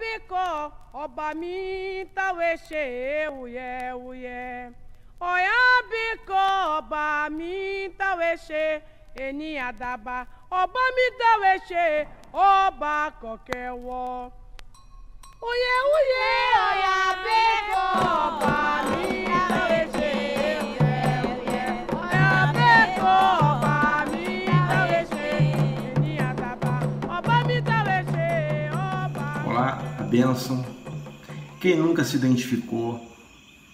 biko ọba mi taweeshe wuye wuye ọya biko ọba mi taweeshe eni adaba ọba mi taweeshe ọba kọkẹwọ. Oye, oye, oya, beko, ọba mi, taweeshe. Bênção. Quem nunca se identificou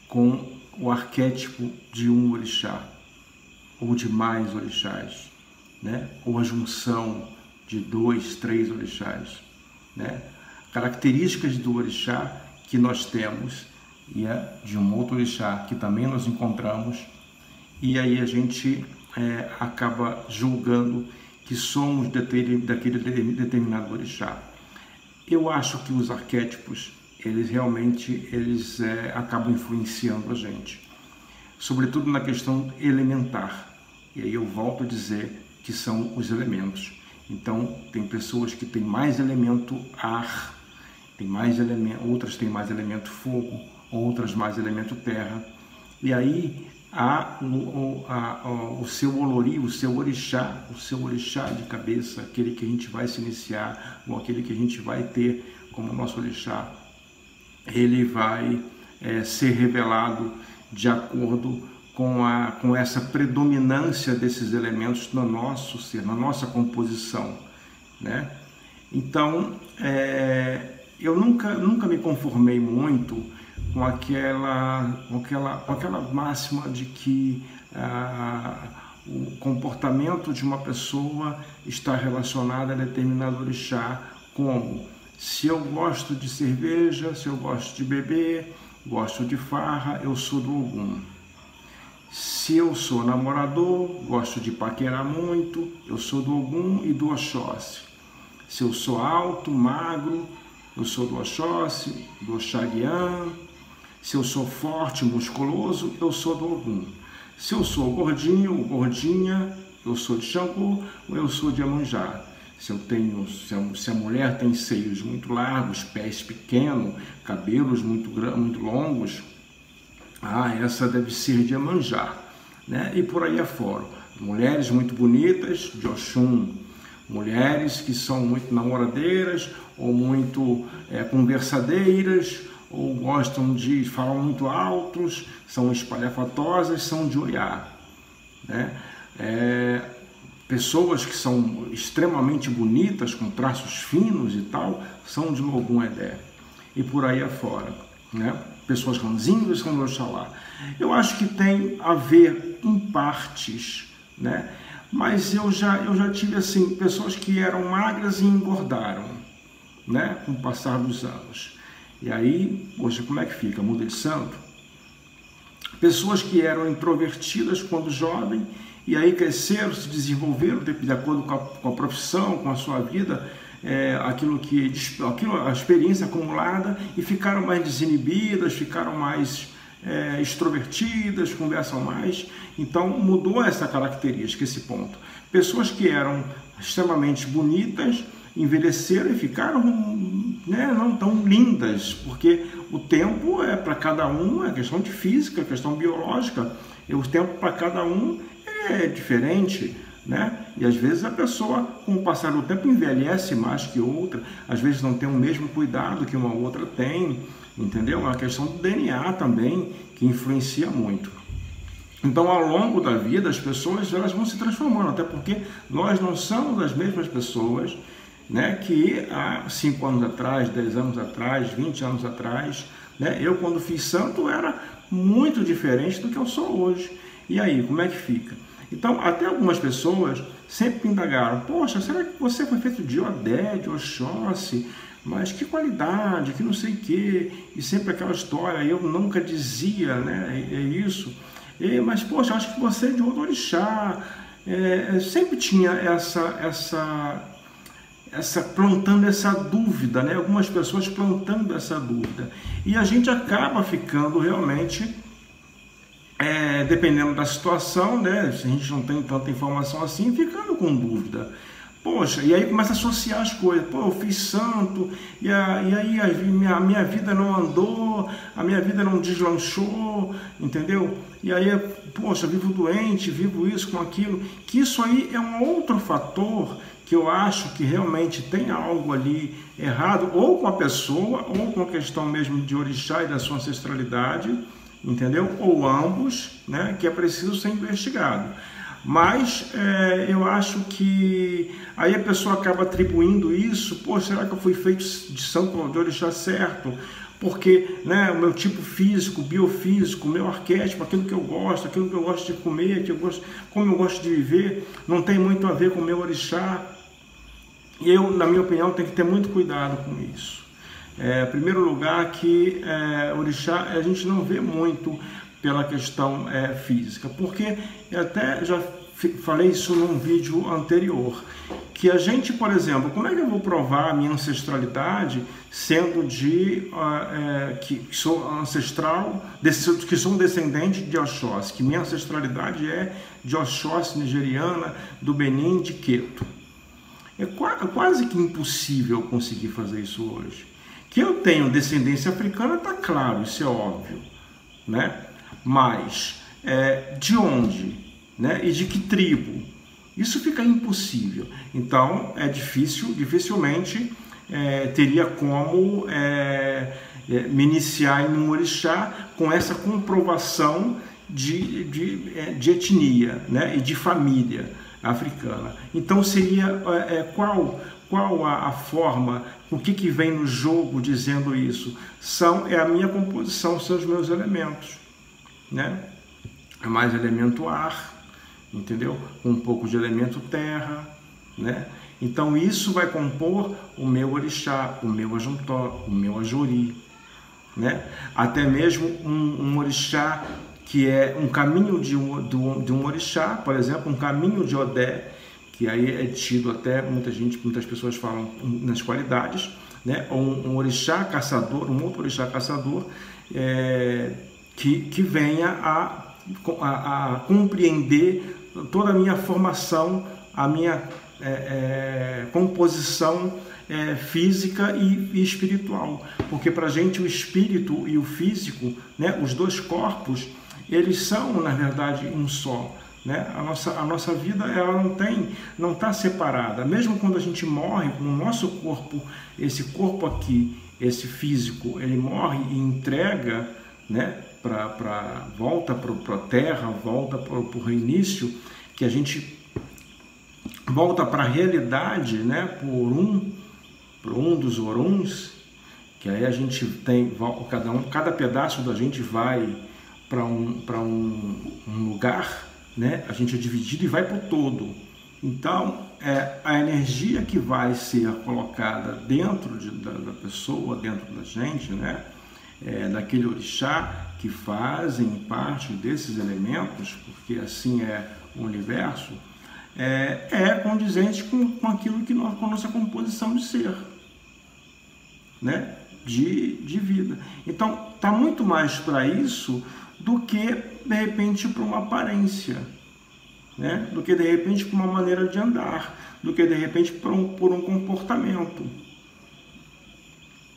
com o arquétipo de um orixá ou de mais orixás, né? Ou a junção de dois, três orixás, né? Características do orixá que nós temos e é de um outro orixá que também nós encontramos e aí a gente é, acaba julgando que somos daquele, daquele determinado orixá. Eu acho que os arquétipos, eles realmente eles é, acabam influenciando a gente, sobretudo na questão elementar. E aí eu volto a dizer que são os elementos. Então, tem pessoas que têm mais elemento ar, tem mais elemento, outras têm mais elemento fogo, outras mais elemento terra. E aí o, o, a, o seu olori, o seu orixá, o seu orixá de cabeça, aquele que a gente vai se iniciar, ou aquele que a gente vai ter como nosso orixá, ele vai é, ser revelado de acordo com, a, com essa predominância desses elementos no nosso ser, na nossa composição, né? Então, é, eu nunca, nunca me conformei muito com aquela, com aquela, com aquela máxima de que ah, o comportamento de uma pessoa está relacionado a determinado orixá, como se eu gosto de cerveja, se eu gosto de beber, gosto de farra, eu sou do Ogum. Se eu sou namorador, gosto de paquerar muito, eu sou do Ogum e do Oxóssi. Se eu sou alto, magro, eu sou do Oxóssi, do Oxarian. Se eu sou forte, musculoso, eu sou do Ogum. Se eu sou gordinho gordinha, eu sou de Xangô ou eu sou de Amanjá. Se eu tenho, se a mulher tem seios muito largos, pés pequenos, cabelos muito, muito longos, ah, essa deve ser de Amanjá, né? E por aí afora. Mulheres muito bonitas, de Oxum. Mulheres que são muito namoradeiras ou muito é, conversadeiras ou gostam de falar muito altos, são espalhafatosas, são de olhar. Né? É, pessoas que são extremamente bonitas, com traços finos e tal, são de Logum Edé. E por aí afora. Né? Pessoas ranzinhas são de Oxalá. Eu acho que tem a ver em partes, né? mas eu já, eu já tive assim, pessoas que eram magras e engordaram né? com o passar dos anos. E aí, hoje como é que fica? Muda de santo? Pessoas que eram introvertidas quando jovem e aí cresceram, se desenvolveram de acordo com a, com a profissão, com a sua vida, é, aquilo que aquilo, a experiência acumulada e ficaram mais desinibidas, ficaram mais é, extrovertidas, conversam mais. Então mudou essa característica, esse ponto. Pessoas que eram extremamente bonitas envelheceram e ficaram né, não tão lindas, porque o tempo é para cada um, é questão de física, é questão biológica, e o tempo para cada um é diferente, né? E às vezes a pessoa, com o passar do tempo, envelhece mais que outra, às vezes não tem o mesmo cuidado que uma outra tem, entendeu? É uma questão do DNA também que influencia muito. Então, ao longo da vida, as pessoas elas vão se transformando, até porque nós não somos as mesmas pessoas né, que há 5 anos atrás, 10 anos atrás, 20 anos atrás. Né, eu, quando fiz santo, era muito diferente do que eu sou hoje. E aí, como é que fica? Então, até algumas pessoas sempre indagaram: Poxa, será que você foi feito de Odé, de Oxóssi? Mas que qualidade, que não sei o quê. E sempre aquela história, eu nunca dizia né, é, é isso. E, mas, poxa, acho que você é de outro orixá. É, sempre tinha essa, essa essa plantando essa dúvida, né? Algumas pessoas plantando essa dúvida e a gente acaba ficando realmente é, dependendo da situação, né? Se a gente não tem tanta informação assim, ficando com dúvida, Poxa, e aí começa a associar as coisas. Pô, eu fiz santo, e, a, e aí a minha, a minha vida não andou, a minha vida não deslanchou, entendeu? E aí, poxa, vivo doente, vivo isso com aquilo. Que isso aí é um outro fator que eu acho que realmente tem algo ali errado, ou com a pessoa, ou com a questão mesmo de orixá e da sua ancestralidade, entendeu? Ou ambos, né? Que é preciso ser investigado. Mas é, eu acho que aí a pessoa acaba atribuindo isso, pô, será que eu fui feito de santo de orixá certo? Porque né, o meu tipo físico, biofísico, meu arquétipo, aquilo que eu gosto, aquilo que eu gosto de comer, que eu gosto, como eu gosto de viver, não tem muito a ver com o meu orixá. E eu, na minha opinião, tenho que ter muito cuidado com isso. É, primeiro lugar, que é, orixá a gente não vê muito pela questão é, física, porque eu até já falei isso num vídeo anterior, que a gente, por exemplo, como é que eu vou provar a minha ancestralidade sendo de é, que, sou ancestral, que sou um descendente de Oxóssi, que minha ancestralidade é de Oxóssi nigeriana, do Benin, de Queto. É quase que impossível conseguir fazer isso hoje. Que eu tenho descendência africana, está claro, isso é óbvio, né? Mas é, de onde né? e de que tribo? Isso fica impossível. Então é difícil, dificilmente é, teria como é, é, me iniciar em um orixá com essa comprovação de, de, é, de etnia né? e de família africana. Então seria é, qual qual a, a, forma, o que, que vem no jogo dizendo isso? São é a minha composição, são os meus elementos né? É mais elemento ar, entendeu? Um pouco de elemento terra, né? Então isso vai compor o meu orixá, o meu ajuntó, o meu ajuri, né? Até mesmo um, um orixá que é um caminho de um, de um orixá, por exemplo, um caminho de Odé, que aí é tido até muita gente, muitas pessoas falam nas qualidades, né? Um, um orixá caçador, um outro orixá caçador, é, que, que venha a, a, a compreender toda a minha formação, a minha é, é, composição é, física e, e, espiritual. Porque para a gente o espírito e o físico, né, os dois corpos, eles são, na verdade, um só. Né? A, nossa, a nossa vida ela não tem, não está separada. Mesmo quando a gente morre, o nosso corpo, esse corpo aqui, esse físico, ele morre e entrega né, para volta para a terra, volta para o reinício, que a gente volta para a realidade, né, por um, por um dos oruns, que aí a gente tem cada um, cada pedaço da gente vai para um, para um, um lugar, né, a gente é dividido e vai para o todo. Então, é, a energia que vai ser colocada dentro de, da, da pessoa, dentro da gente, né, é, daquele orixá que fazem parte desses elementos, porque assim é o universo, é, é condizente com, com aquilo que nós, com a nossa composição de ser, né? de, de vida. Então, está muito mais para isso do que, de repente, para uma aparência, né? do que, de repente, para uma maneira de andar, do que, de repente, por um, por um comportamento.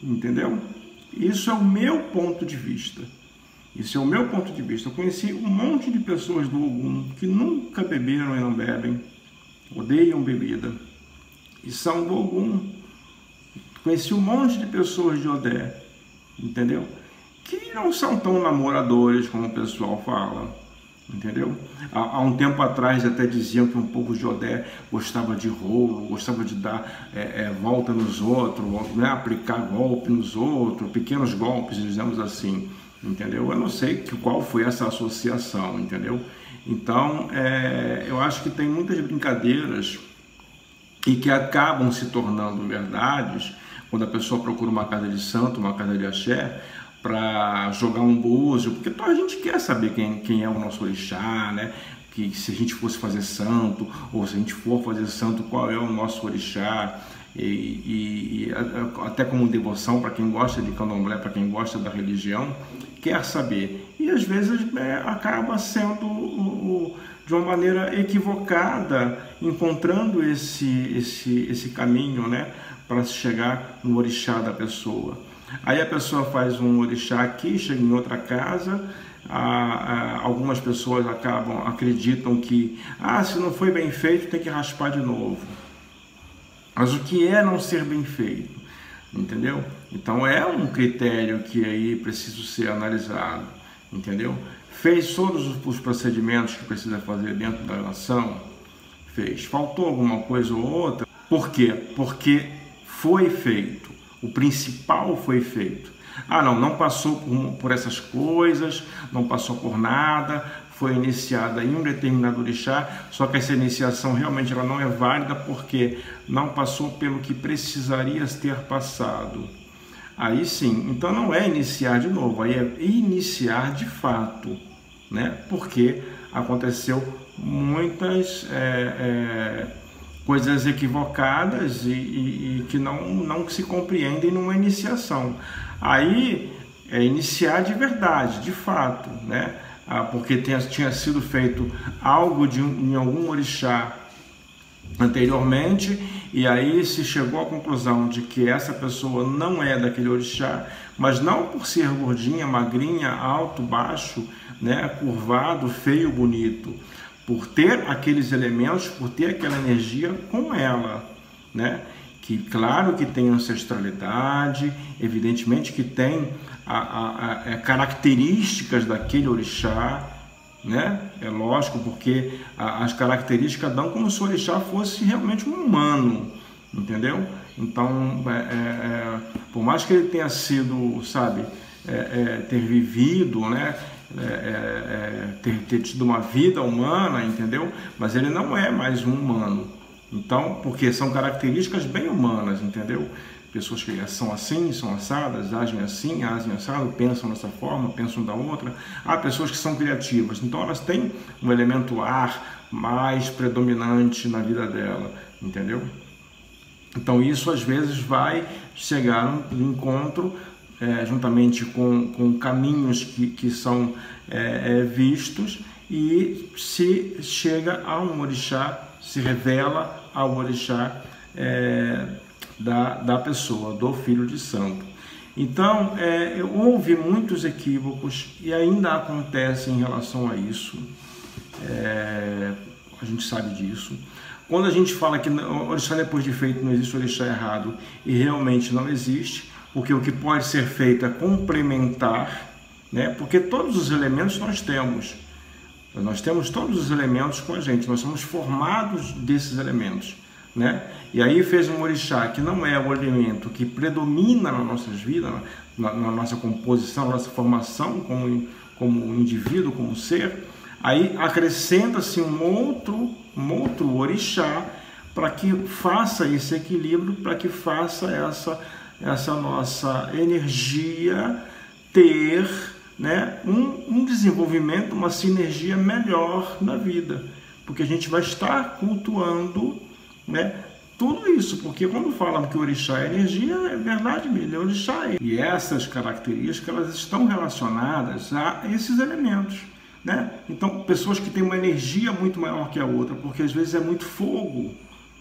Entendeu? Isso é o meu ponto de vista. Isso é o meu ponto de vista. Eu conheci um monte de pessoas do Ogum que nunca beberam e não bebem, odeiam bebida, e são do Ogum. Conheci um monte de pessoas de Odé, entendeu? Que não são tão namoradores como o pessoal fala entendeu? Há, há, um tempo atrás até diziam que um povo de Odé gostava de rolo, gostava de dar é, é, volta nos outros, né? aplicar golpe nos outros, pequenos golpes, dizemos assim, entendeu? Eu não sei que, qual foi essa associação, entendeu? Então, é, eu acho que tem muitas brincadeiras e que acabam se tornando verdades quando a pessoa procura uma casa de santo, uma casa de axé, para jogar um búzio, porque a gente quer saber quem, quem é o nosso orixá, né? Que se a gente fosse fazer santo, ou se a gente for fazer santo, qual é o nosso orixá, e, e, e até como devoção para quem gosta de candomblé, para quem gosta da religião, quer saber. E às vezes é, acaba sendo o, o, de uma maneira equivocada encontrando esse, esse, esse caminho, né, para chegar no orixá da pessoa. Aí a pessoa faz um orixá aqui, chega em outra casa, algumas pessoas acabam, acreditam que, ah, se não foi bem feito, tem que raspar de novo. Mas o que é não ser bem feito? Entendeu? Então é um critério que aí precisa ser analisado, entendeu? Fez todos os procedimentos que precisa fazer dentro da nação? Fez. Faltou alguma coisa ou outra? Por quê? Porque foi feito. O principal foi feito. Ah, não, não passou por, por essas coisas, não passou por nada, foi iniciada em um determinado orixá, só que essa iniciação realmente ela não é válida porque não passou pelo que precisaria ter passado. Aí sim, então não é iniciar de novo, aí é iniciar de fato, né? Porque aconteceu muitas é, é, coisas equivocadas e, e, e, que não, não se compreendem numa iniciação. Aí é iniciar de verdade, de fato, né? Ah, porque tinha, tinha sido feito algo de, em algum orixá anteriormente e aí se chegou à conclusão de que essa pessoa não é daquele orixá, mas não por ser gordinha, magrinha, alto, baixo, né, curvado, feio, bonito, por ter aqueles elementos, por ter aquela energia com ela, né? Que claro que tem ancestralidade, evidentemente que tem a, a, a, é, características daquele orixá, né? É lógico, porque as características dão como se o orixá fosse realmente um humano, entendeu? Então, é, é, é por mais que ele tenha sido, sabe, é, é ter vivido, né? Ter, ter tido uma vida humana, entendeu? Mas ele não é mais um humano. Então, porque são características bem humanas, entendeu? pessoas que são assim, são assadas, agem assim, agem assado, pensam dessa forma, pensam da outra. Há pessoas que são criativas, então elas têm um elemento ar mais predominante na vida dela, entendeu? Então isso às vezes vai chegar no encontro é, juntamente com, com caminhos que, que são é, é, vistos e se chega a um orixá, se revela ao orixá é, da, da pessoa, do filho de santo. Então, é, houve muitos equívocos e ainda acontece em relação a isso. É, a gente sabe disso. Quando a gente fala que orixá depois de feito não existe orixá errado, e realmente não existe, porque o que pode ser feito é complementar, né? porque todos os elementos nós temos. Nós temos todos os elementos com a gente, nós somos formados desses elementos. Né? E aí fez um orixá que não é o elemento que predomina nas nossas vidas, na, na nossa composição, na nossa formação como, como indivíduo, como ser. Aí acrescenta-se um outro, um outro orixá para que faça esse equilíbrio, para que faça essa, essa nossa energia ter né, um, um desenvolvimento, uma sinergia melhor na vida. Porque a gente vai estar cultuando né? Tudo isso, porque quando falam que o orixá é energia, é verdade mesmo, é orixá. E essas características elas estão relacionadas a esses elementos. Né? Então, pessoas que têm uma energia muito maior que a outra, porque às vezes é muito fogo.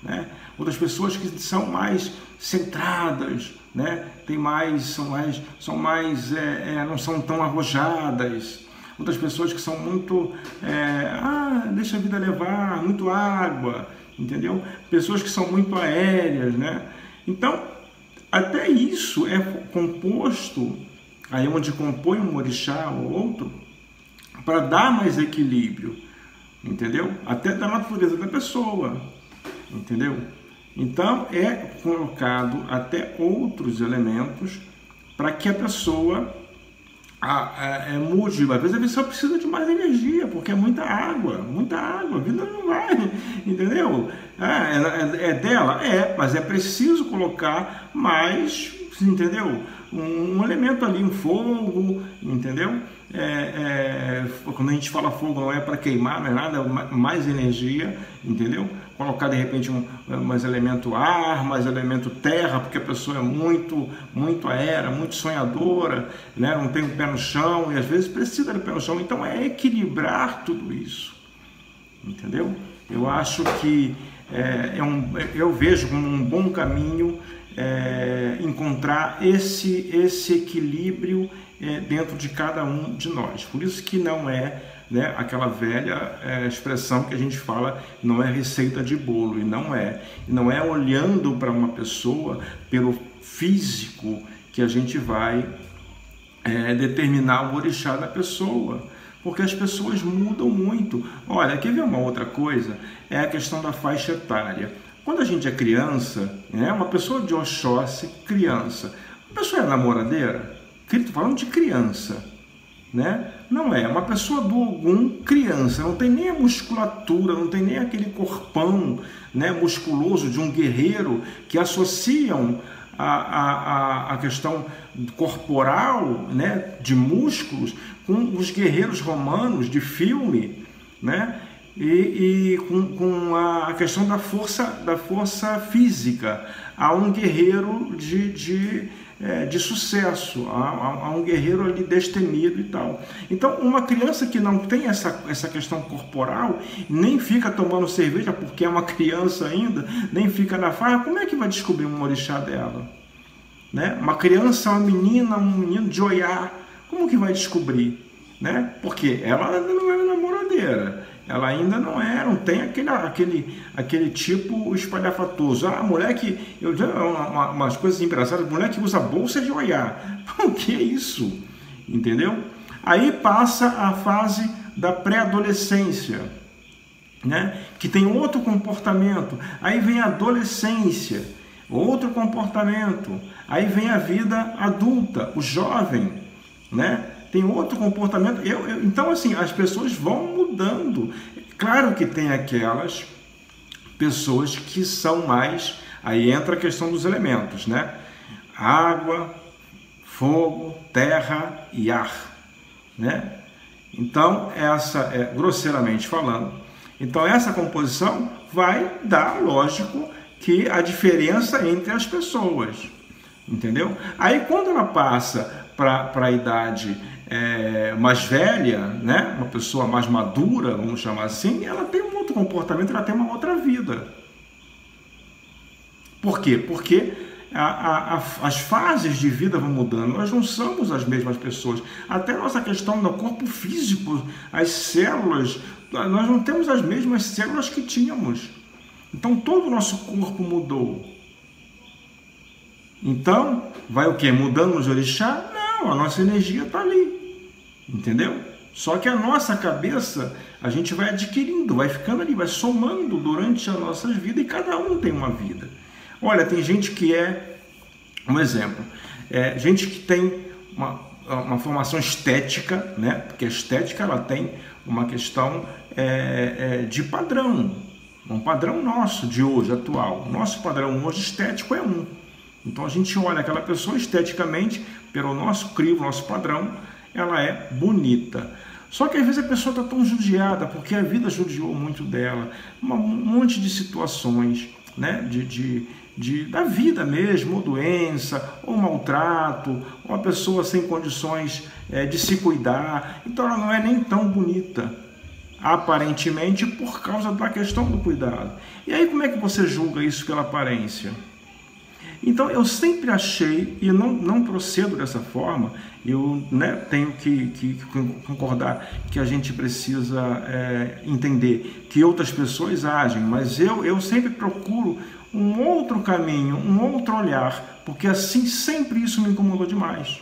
Né? Outras pessoas que são mais centradas, né? Tem mais, são mais, são mais, é, é, não são tão arrojadas. Outras pessoas que são muito, é, ah, deixa a vida levar, muito água entendeu? Pessoas que são muito aéreas, né? Então, até isso é composto, aí onde compõe um orixá ou outro, para dar mais equilíbrio, entendeu? Até da natureza da pessoa, entendeu? Então, é colocado até outros elementos para que a pessoa a, a, é, mude. Às vezes a pessoa precisa de mais energia, porque é muita água, muita água, a vida não vai, entendeu? É, é, é dela? É, mas é preciso colocar mais, entendeu? Um, um elemento ali, um fogo, entendeu? É, é, quando a gente fala fogo não é para queimar, não é nada, é mais energia, entendeu? Colocar de repente um, mais elemento ar, mais elemento terra, porque a pessoa é muito, muito aérea, muito sonhadora, né? não tem o um pé no chão e às vezes precisa do pé no chão. Então é equilibrar tudo isso, entendeu? Eu acho que é, é um, eu vejo como um bom caminho é, encontrar esse, esse equilíbrio é, dentro de cada um de nós. Por isso que não é né, aquela velha é, expressão que a gente fala, não é receita de bolo, e não é. Não é olhando para uma pessoa pelo físico que a gente vai é, determinar o orixá da pessoa porque as pessoas mudam muito. Olha, quer ver uma outra coisa? É a questão da faixa etária. Quando a gente é criança, né, uma pessoa de Oxóssi, criança, a pessoa é namoradeira? Estou falando de criança, né? Não é, uma pessoa do Ogum, criança, não tem nem a musculatura, não tem nem aquele corpão né, musculoso de um guerreiro que associam a, a, a questão corporal, né, de músculos, com os guerreiros romanos de filme, né, e, e com, com, a questão da força, da força física. Há um guerreiro de, de, é, de sucesso, há, um guerreiro ali destemido e tal. Então, uma criança que não tem essa, essa questão corporal, nem fica tomando cerveja porque é uma criança ainda, nem fica na farra, como é que vai descobrir um orixá dela? Né? Uma criança, uma menina, um menino de olhar, como que vai descobrir? Né? Porque ela não é namoradeira, ela ainda não é, não tem aquele, aquele, aquele tipo espalhafatoso. Ah, moleque, eu uma, umas coisas engraçadas, moleque usa bolsa de olhar. O que é isso? Entendeu? Aí passa a fase da pré-adolescência, né? que tem outro comportamento. Aí vem a adolescência, outro comportamento. Aí vem a vida adulta, o jovem, né? Tem outro comportamento. Eu, eu, então, assim, as pessoas vão mudando. Claro que tem aquelas pessoas que são mais. Aí entra a questão dos elementos, né? Água, fogo, terra e ar, né? Então, essa é grosseiramente falando. Então, essa composição vai dar, lógico, que a diferença entre as pessoas entendeu? Aí quando ela passa para a idade é, mais velha, né, uma pessoa mais madura, vamos chamar assim, ela tem um outro comportamento, ela tem uma outra vida. Por quê? Porque a, a, a, as fases de vida vão mudando, nós não somos as mesmas pessoas. Até nossa questão do corpo físico, as células, nós não temos as mesmas células que tínhamos. Então todo o nosso corpo mudou. Então, vai o que? Mudando os orixá? Não, a nossa energia está ali. Entendeu? Só que a nossa cabeça, a gente vai adquirindo, vai ficando ali, vai somando durante as nossas vidas e cada um tem uma vida. Olha, tem gente que é, um exemplo, é, gente que tem uma, uma formação estética, né? Porque a estética ela tem uma questão é, é, de padrão, um padrão nosso de hoje, atual. Nosso padrão hoje estético é um. Então a gente olha aquela pessoa esteticamente, pelo nosso crivo, nosso padrão, ela é bonita. Só que às vezes a pessoa está tão judiada, porque a vida judiou muito dela, um monte de situações, né? De, de, de, da vida mesmo, ou doença, ou maltrato, ou uma pessoa sem condições é, de se cuidar. Então ela não é nem tão bonita, aparentemente, por causa da questão do cuidado. E aí como é que você julga isso pela aparência? Então eu sempre achei, e não, não procedo dessa forma, eu né, tenho que, que, concordar que a gente precisa é, entender que outras pessoas agem, mas eu, eu sempre procuro um outro caminho, um outro olhar, porque assim sempre isso me incomodou demais.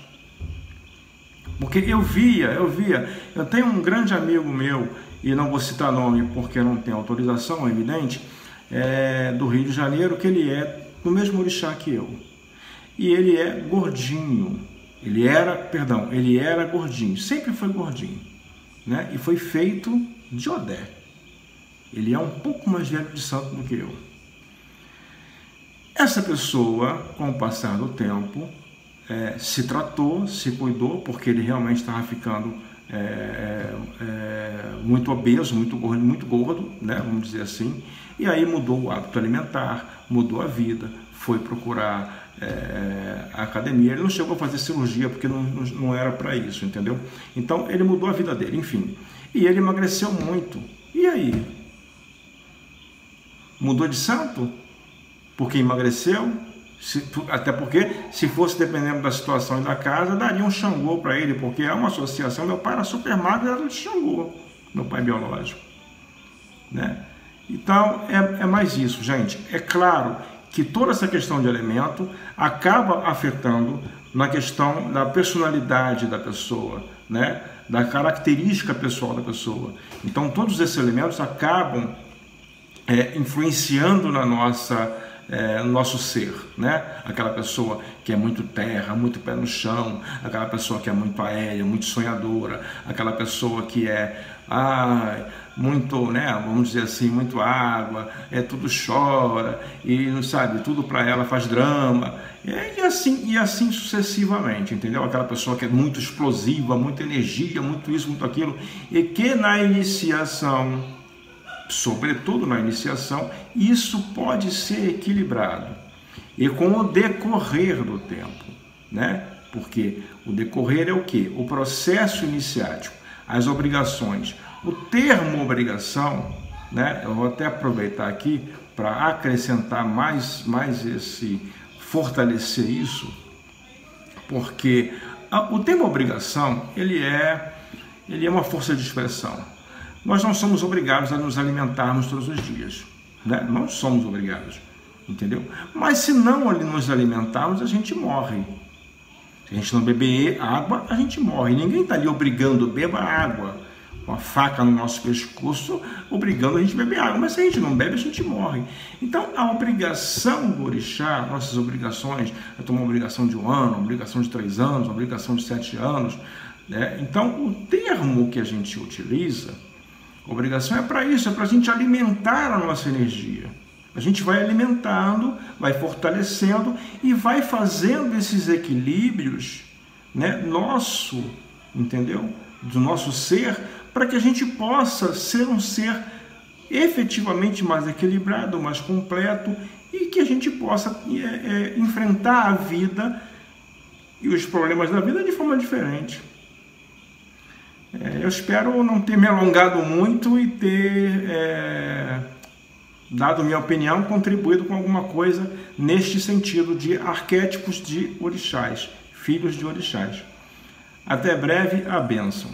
Porque eu via, eu via, eu tenho um grande amigo meu, e não vou citar nome porque não tem autorização, é evidente, é, do Rio de Janeiro, que ele é no mesmo orixá que eu. E ele é gordinho. Ele era, perdão, ele era gordinho, sempre foi gordinho, né? E foi feito de Odé. Ele é um pouco mais velho de santo do que eu. Essa pessoa, com o passar do tempo, é, se tratou, se cuidou, porque ele realmente estava ficando é, é, é, muito obeso, muito gordo, muito gordo, né, vamos dizer assim, e aí mudou o hábito alimentar, mudou a vida, foi procurar é, a academia. Ele não chegou a fazer cirurgia porque não, não era para isso, entendeu? Então ele mudou a vida dele, enfim. E ele emagreceu muito. E aí? Mudou de santo? Porque emagreceu? Se, até porque, se fosse dependendo da situação e da casa, daria um Xangô para ele, porque é uma associação. Meu pai era super magro, era de Xangô, meu pai biológico. Né? Então, é, é mais isso, gente. É claro que toda essa questão de alimento acaba afetando na questão da personalidade da pessoa, né? da característica pessoal da pessoa. Então, todos esses elementos acabam é, influenciando na nossa é, nosso ser, né? Aquela pessoa que é muito terra, muito pé no chão, aquela pessoa que é muito aérea, muito sonhadora, aquela pessoa que é ah, muito, né, vamos dizer assim, muito água, é tudo chora e não sabe, tudo para ela faz drama. E assim, e assim sucessivamente, entendeu? Aquela pessoa que é muito explosiva, muita energia, muito isso, muito aquilo, e que na iniciação sobretudo na iniciação, isso pode ser equilibrado. E com o decorrer do tempo, né? Porque o decorrer é o que? O processo iniciático, as obrigações. O termo obrigação, né? Eu vou até aproveitar aqui para acrescentar mais, mais esse, fortalecer isso, porque o termo obrigação, ele é, ele é uma força de expressão. Nós não somos obrigados a nos alimentarmos todos os dias. Né? Não somos obrigados. Entendeu? Mas se não nos alimentarmos, a gente morre. Se a gente não beber água, a gente morre. Ninguém está ali obrigando, beba água. Com a faca no nosso pescoço, obrigando a gente a beber água. Mas se a gente não bebe, a gente morre. Então, a obrigação do orixá, nossas obrigações, é tomar uma obrigação de um ano, uma obrigação de três anos, uma obrigação de sete anos. Né? Então, o termo que a gente utiliza, Obrigação é para isso, é para a gente alimentar a nossa energia. A gente vai alimentando, vai fortalecendo e vai fazendo esses equilíbrios, né, nosso, entendeu? Do nosso ser, para que a gente possa ser um ser efetivamente mais equilibrado, mais completo e que a gente possa é, é, enfrentar a vida e os problemas da vida de forma diferente. É, eu espero não ter me alongado muito e ter é, dado minha opinião, contribuído com alguma coisa neste sentido de arquétipos de orixás, filhos de orixás. Até breve, a bênção.